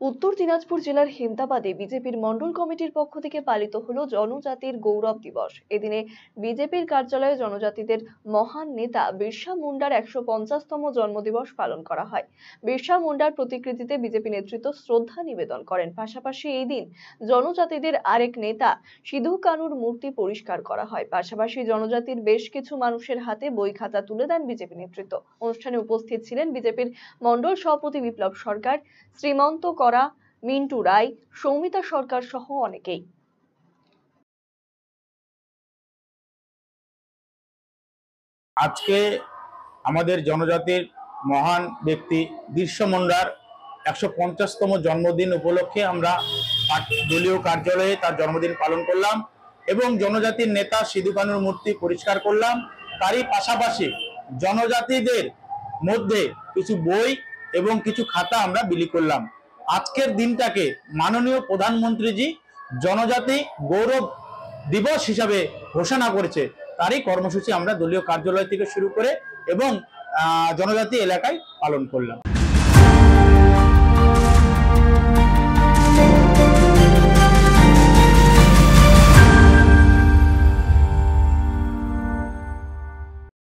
উত্তর দিনাজপুর জেলার হেমতাবাদে বিজেপির মণ্ডল কমিটির পক্ষ থেকে পালিত হলো জনজাতির গৌরব দিবস। এদিনে বিজেপির কার্যালয়ে জনজাতিদের মহান নেতা বিরসা মুন্ডার একশো পঞ্চাশতম জন্মদিবস পালন করা হয়। বিরসা মুন্ডার প্রতিকৃতিতে বিজেপি নেতৃত্ব শ্রদ্ধা নিবেদন করেন। পাশাপাশি এই দিন জনজাতিদের আরেক নেতা সিধু কানুর মূর্তি পরিষ্কার করা হয়। পাশাপাশি জনজাতির বেশ কিছু মানুষের হাতে বই খাতা তুলে দেন বিজেপি নেতৃত্ব। অনুষ্ঠানে উপস্থিত ছিলেন বিজেপির মন্ডল সভাপতি বিপ্লব সরকার, শ্রীমন্ত মিন্টু রায়, সৌমিতা সরকার সহ অনেকেই। আজকে আমাদের জনজাতির মহান ব্যক্তি বিরসা মুন্ডার একশো জন্মদিন উপলক্ষে আমরা দলীয় কার্যালয়ে তার জন্মদিন পালন করলাম এবং জনজাতির নেতা সিধু কানুর মূর্তি পরিষ্কার করলাম। তারই পাশাপাশি জনজাতিদের মধ্যে কিছু বই এবং কিছু খাতা আমরা বিলি করলাম। আজকের দিনটাকে মাননীয় প্রধানমন্ত্রীজি জনজাতি গৌরব দিবস হিসাবে ঘোষণা করেছে। তারই কর্মসূচি আমরা দলীয় কার্যালয় থেকে শুরু করে এবং জনজাতি এলাকায় পালন করলাম।